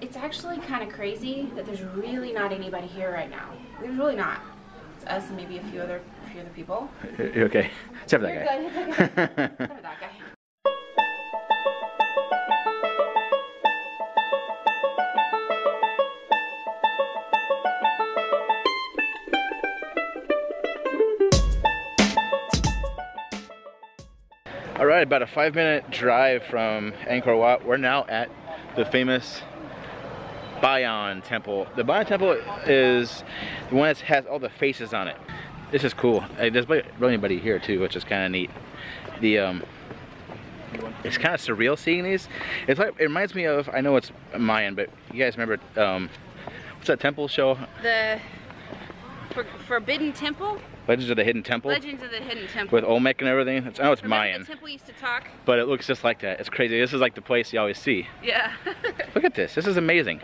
it's actually kind of crazy that there's really not anybody here right now. There's really not. It's us and maybe a few other, a few other people. You okay? Except for You're that good. Guy. okay. Except for that guy. All right, about a five minute drive from Angkor Wat. We're now at the famous Bayon Temple. The Bayon Temple is the one that has all the faces on it. This is cool. There's really anybody here too, which is kind of neat. The um, it's kind of surreal seeing these. It's like it reminds me of I know it's Mayan, but you guys remember um, what's that temple show? The For, Forbidden Temple? Legends of the Hidden Temple Legends of the Hidden Temple. with Olmec and everything. It's, know it's Remember Mayan, the temple used to talk? but it looks just like that. It's crazy. This is like the place you always see. Yeah. Look at this. This is amazing.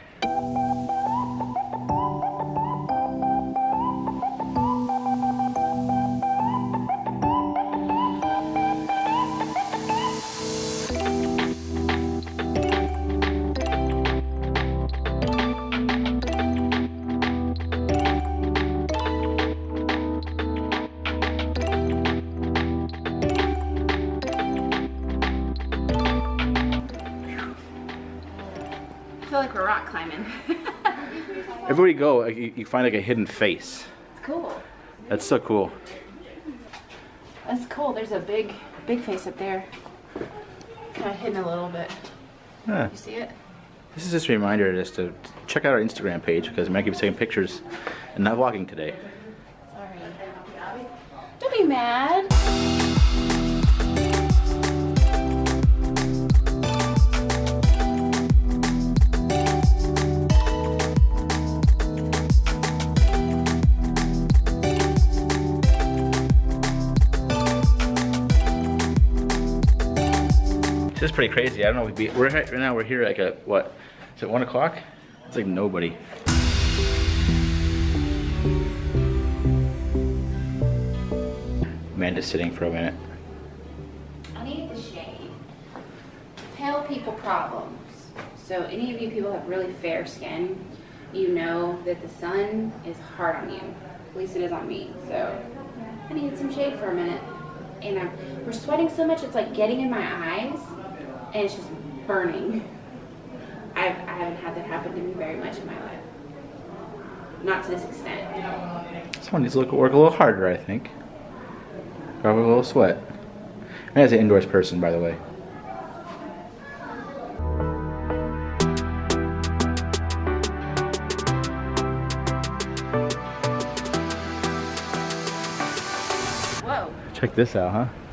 Everywhere you go, like, you, you find like a hidden face. cool. That's so cool. That's cool. There's a big, big face up there. Kind of hidden a little bit. Huh. You see it? This is just a reminder just to check out our Instagram page because might be taking pictures and not vlogging today. Sorry. Don't be mad. Pretty crazy. I don't know. We'd be, we're right now. We're here like at what? Is it one o'clock? It's like nobody. Amanda's sitting for a minute. I need the shade. Pale people problems. So any of you people have really fair skin, you know that the sun is hard on you. At least it is on me. So I need some shade for a minute. And I'm, we're sweating so much it's like getting in my eyes and it's just burning. I've, I haven't had that happen to me very much in my life. Not to this extent. Someone needs to look, work a little harder, I think. Probably a little sweat. And as an indoors person, by the way. Whoa. Check this out, huh?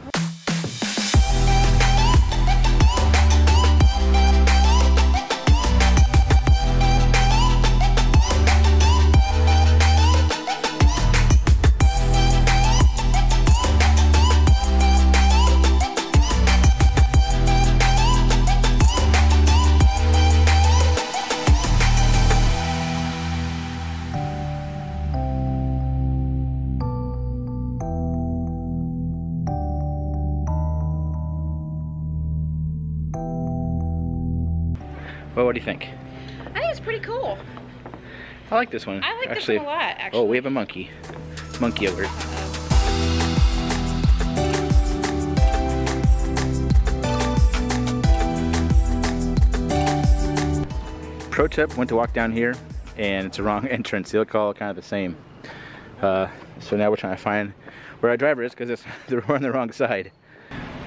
What do you think? I think it's pretty cool. I like this one. I like actually. this one a lot, actually. Oh, we have a monkey. Monkey alert. Pro tip, went to walk down here and it's the wrong entrance. They look all kind of the same. Uh, so now we're trying to find where our driver is because we're on the wrong side.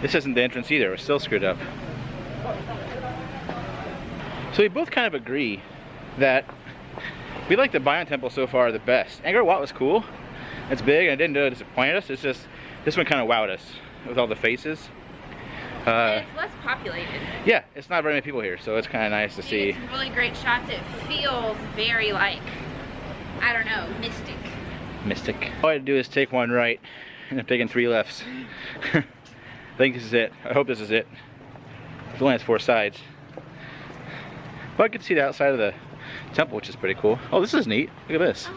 This isn't the entrance either. We're still screwed up. So we both kind of agree that we like the Bayon Temple so far the best. Angkor Wat was cool. It's big and it didn't uh, disappoint us. It's just, this one kind of wowed us with all the faces. Uh, it's less populated. yeah, it's not very many people here, so it's kind of nice to You see. really great shots. It feels very like, I don't know, mystic. Mystic. All I had to do is take one right, and I'm taking three lefts. I think this is it. I hope this is it. It only has four sides. But I could see the outside of the temple, which is pretty cool. Oh, this is neat. Look at this.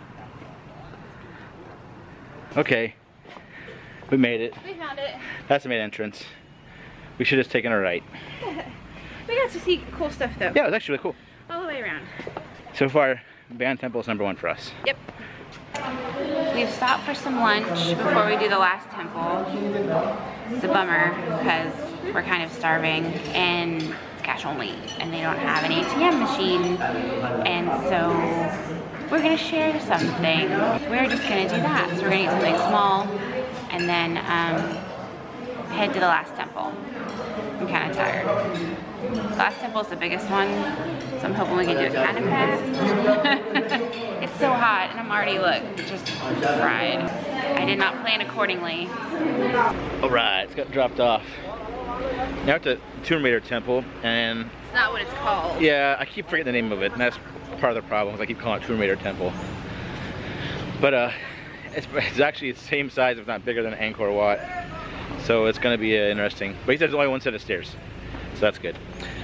Okay. We made it. We found it. That's the main entrance. We should have taken a right. We got to see cool stuff though. Yeah, it was actually really cool. All the way around. So far, Bayon Temple is number one for us. Yep. We've stopped for some lunch before we do the last temple. It's a bummer because we're kind of starving and cash only and they don't have an ATM machine. And so we're gonna share something. We're just gonna do that. So we're gonna eat something small and then um, head to the last temple. I'm kind of tired. Last temple is the biggest one, so I'm hoping we can do it kind of fast. it's so hot, and I'm already, look, just fried. I did not plan accordingly. All right, it's got dropped off. Now at the Tomb Raider Temple, and It's not what it's called. yeah, I keep forgetting the name of it, and that's part of the problem. is I keep calling it Tomb Raider Temple. But uh, it's, it's actually the same size, if not bigger than Angkor Wat. So it's gonna be uh, interesting. But he said there's only one set of stairs, so that's good.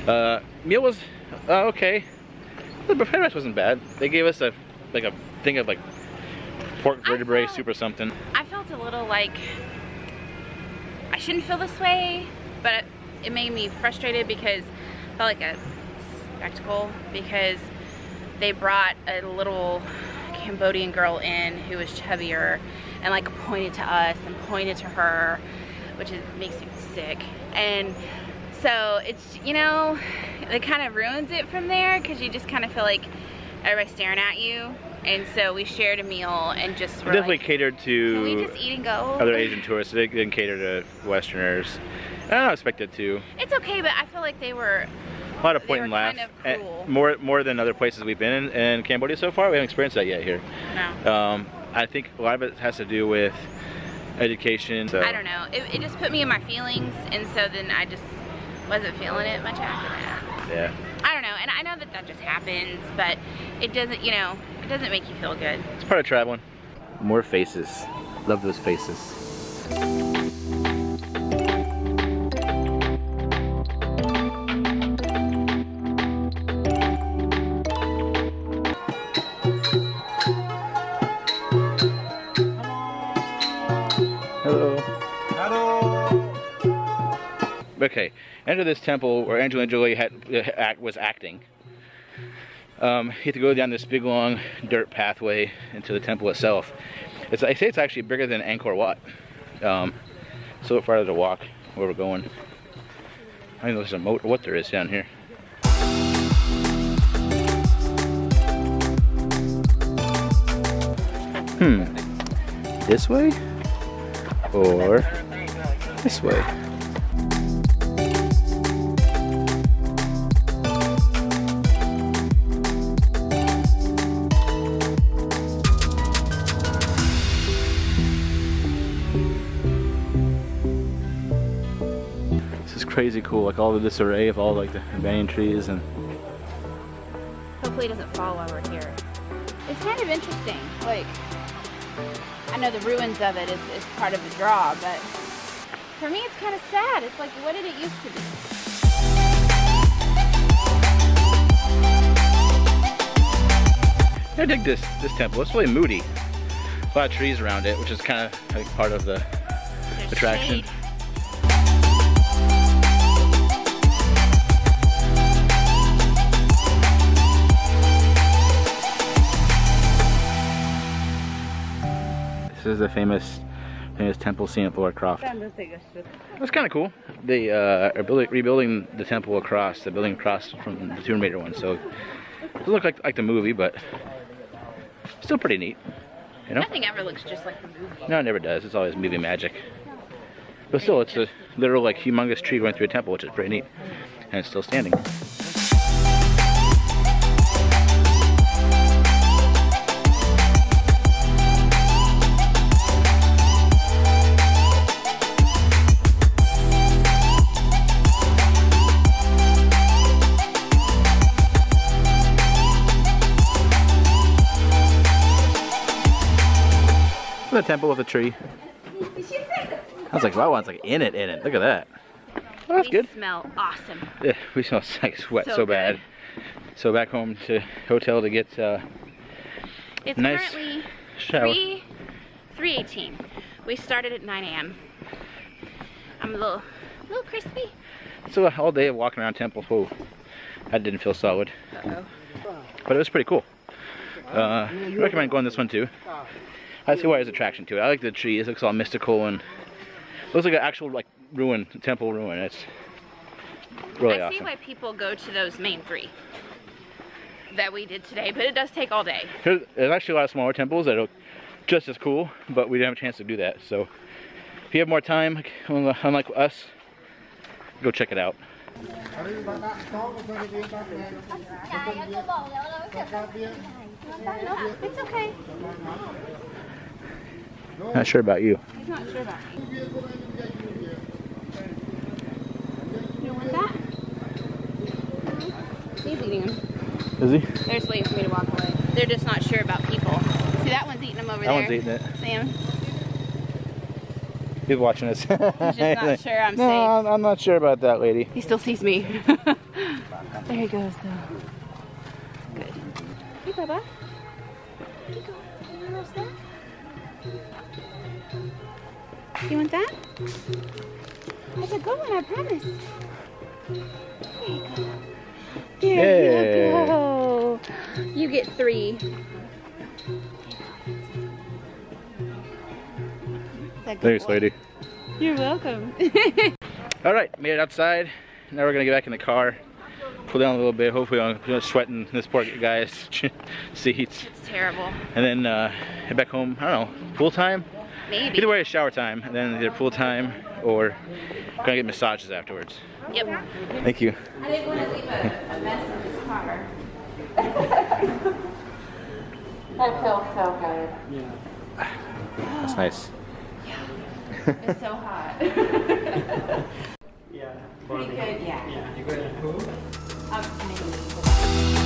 Uh, meal was uh, okay. The buffet rice wasn't bad. They gave us a like a thing of like pork vertebrae felt- soup or something. I felt a little like I shouldn't feel this way, but it made me frustrated because I felt like a spectacle because they brought a little Cambodian girl in who was chubbier and like pointed to us and pointed to her, which is, makes me sick. And so it's, you know, it kind of ruins it from there because you just kind of feel like everybody's staring at you. And so we shared a meal and just were definitely like, catered to can we just eat and go? other Asian tourists. They didn't cater to Westerners. I don't expect it to. It's okay, but I feel like they were. A lot of point and laugh. kind of. More more than other places we've been in, in Cambodia so far. We haven't experienced that yet here. No. Um, I think a lot of it has to do with education. So. I don't know. It, it just put me in my feelings, and so then I just wasn't feeling it much after that. Yeah. I don't know, and I know that that just happens, but it doesn't, you know, it doesn't make you feel good. It's part of traveling. More faces. Love those faces. Okay, enter this temple where Angelina Jolie had, uh, act, was acting. Um, you have to go down this big long dirt pathway into the temple itself. It's, I say it's actually bigger than Angkor Wat. Um, so farther to walk where we're going. I don't know if there's a moat or what there is down here. Hmm. This way? Or this way? Crazy cool, like all of this array of all like the banyan trees and Hopefully, it doesn't fall while we're here. It's kind of interesting. Like, I know the ruins of it is, is part of the draw, but for me, it's kind of sad. It's like, what did it used to be? I dig this this temple. It's really moody. A lot of trees around it, which is kind of like part of the There's attraction. shade. This is the famous famous temple scene at Laura Croft. It's kind of cool. They uh, are building, rebuilding the temple across, the building across from the Tomb Raider one. So it look like like the movie, but still pretty neat. You know? Nothing ever looks just like the movie. No, it never does. It's always movie magic. But still, it's a literal like humongous tree going through a temple, which is pretty neat, and it's still standing. The temple with a tree. I was like, wow, it's like in it, in it. Look at that. Oh, that's we good. smell awesome. Yeah, we smell like sweat so, So bad. So back home to hotel to get uh, It's Nice currently shower. 3, 318. We started at 9 a.m. I'm a little, a little crispy. So all day of walking around temples. Whoa, that didn't feel solid. Uh-oh. but it was pretty cool. Uh, I recommend going this one too. I see why there's attraction to it. I like the trees. It looks all mystical and looks like an actual like ruin, temple ruin. It's really I see awesome. why people go to those main three that we did today, but it does take all day. There's, there's actually a lot of smaller temples that are just as cool, but we didn't have a chance to do that. So if you have more time, unlike us, go check it out. It's okay. Not sure about you. He's not sure about me. You want that? Uh-huh. He's eating them. Is he? They're just waiting for me to walk away. They're just not sure about people. See, that one's eating them over That there. one's eating it. Sam. He's watching us. He's not sure I'm no, safe. I'm, I'm not sure about that lady. He still sees me. there he goes, though. Good. Hey, Bubba. You want that? That's a good one, I promise. There you go. There Yeah. you go. You get three. Thanks, boy. lady. You're welcome. All right, made it outside. Now we're gonna get back in the car, cool down a little bit. Hopefully, I'm not sweating this poor guy's seats, it's terrible. and then uh, head back home. I don't know, full time. Maybe. Either way, it's shower time, and then either pool time or gonna get massages afterwards. Yep. Thank you. I didn't want to leave a, a mess in this car. that feels so good. Yeah. That's nice. Yeah. It's so hot. Yeah. Pretty good, yeah. Yeah, you got a pool? Um, maybe.